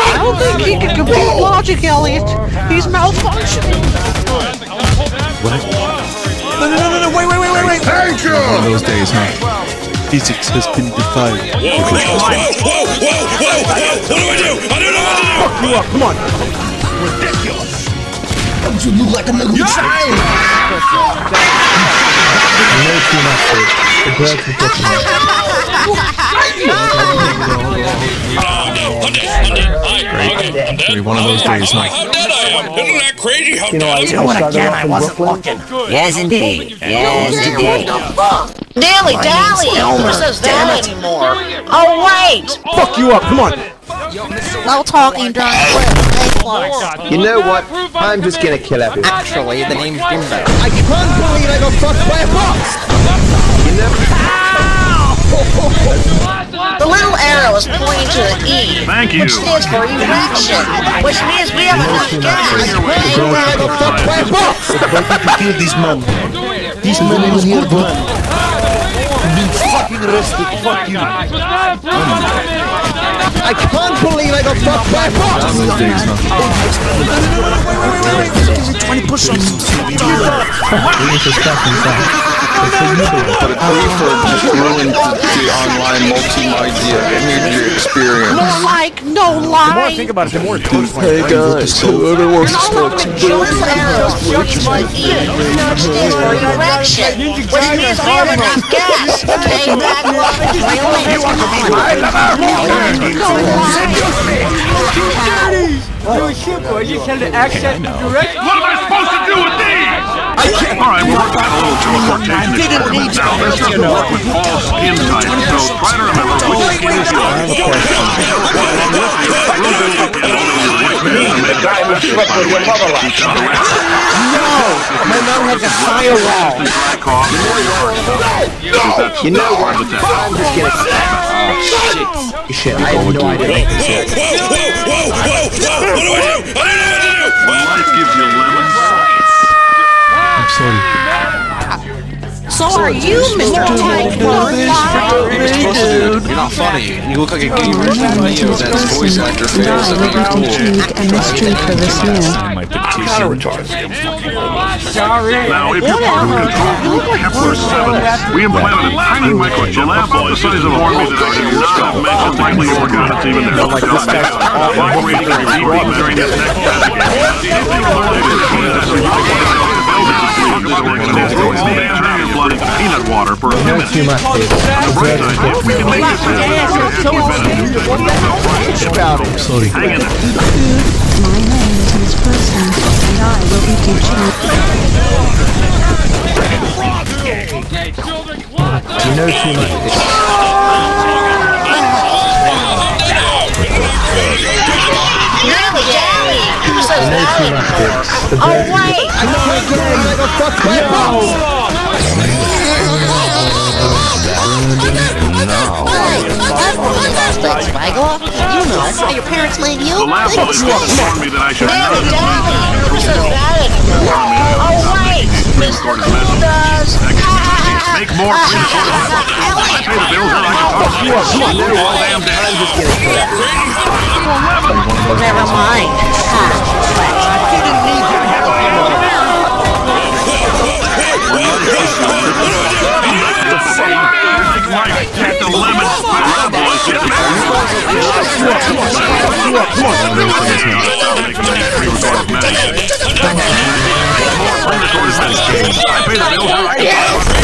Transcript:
I don't think he can compete with logic, Elliot. He's malfunctioning. No, no, no, no, no, wait, wait, wait, wait, wait. Thank you! One of those days, huh? Physics has been defied. Whoa, whoa, whoa, whoa, whoa! What do I do? I don't know what to do! Fuck you up, come on. Ridiculous. Don't you look like a little child? No too much, dude. The birds will get you. Great, one of those days, huh? How dead I am! Isn't that crazy? How You know, I, dead I started off in Brooklyn. Yes, indeed. Yes, indeed. Dilly dally! Who says that anymore? Oh wait! Fuck you up, come on. No talking during class. You know what? I'm just gonna kill everyone. Actually, the name's Jimbo. I can't believe I got fucked by a box! You know... The little arrow is pointing to the E, Thank you. which stands for erection, which means we have enough gas. I got fucked by a box! Why did you kill these men? These men in here, bro. Fucking fuck you. I can't believe I got fucked by a box! One of those days, huh? 20 push-ups. But a for just ruined the, the online multimedia media experience. No like, no lie. Think about it, the more it goes Hey guys, whoever wants to smoke some The little arrow is pointing to the E, which stands for erection, which means we have enough gas. Okay, back up. My only What am I supposed to do with these? Alright, we're working on a little teleportation experiment now. This doesn't work with all skin types, so try to remember which skin is yours. The guy who slept with your mother last night. My mom has a firewall! You know what? I'm just gonna... Oh, shit. Shit, I have no idea. Whoa, whoa, whoa, whoa, whoa! What do I do? I don't know what to do! So are you, Mr. Tank? No lie. You're not funny. You look like a gamer in videos that his voice actor fails at being cool. a mystery for this man. Now, if you're part of Control Group Kepler 7, we implanted a tiny microchip about the size of a hornbeam that I should not have mentioned likely you forgot it's even there. Vibrating and beeping during this next Peanut water for a No minute. too much, dude. Right, I hope we can make this About it. Sorry. Hang in there. My name is Miss Person, and I will be teaching You know too much. Dilly dally! Who says You know too much, dude. Oh wait! I can't believe I got fucked your parents made you? The last one informed me that I should not have dally! Who says that anymore? Oh wait! Make more pre-recorded messages. I pay the bills and I can talk to you. All damn day. Never mind. Get the lemon. Bad boys. I pay the bills and I can talk to you. All damn day.